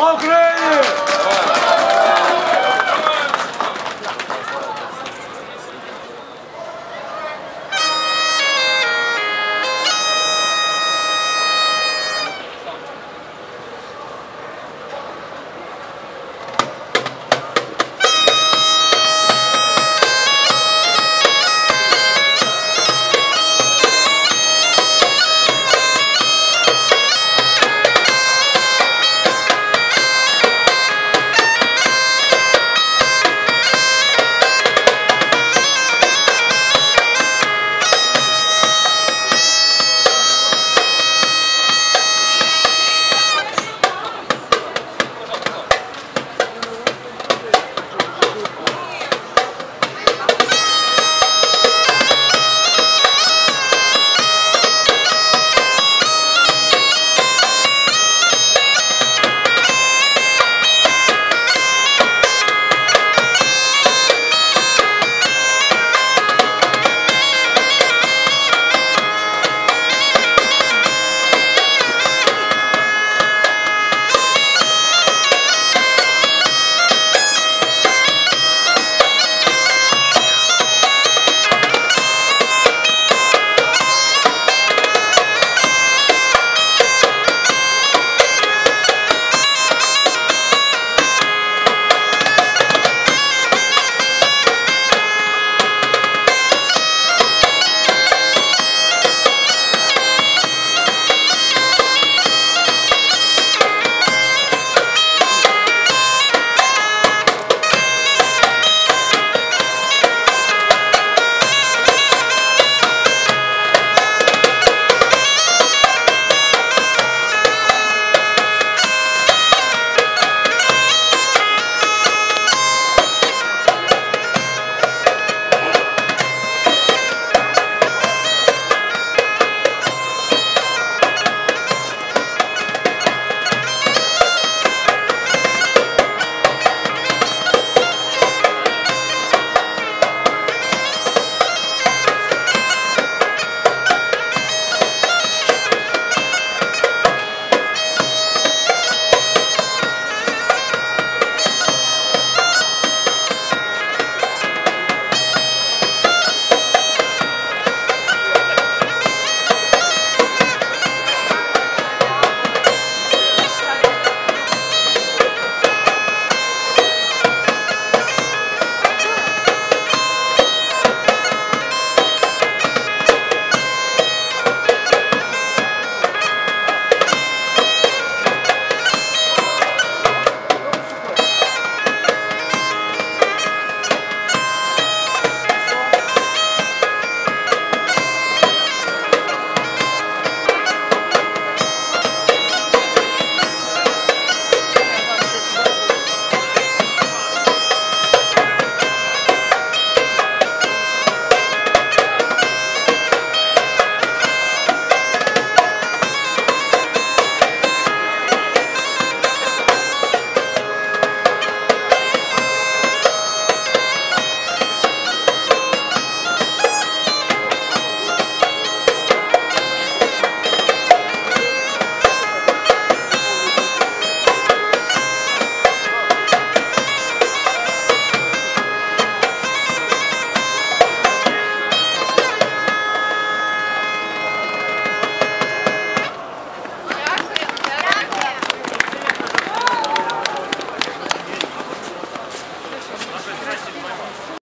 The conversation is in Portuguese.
Olha o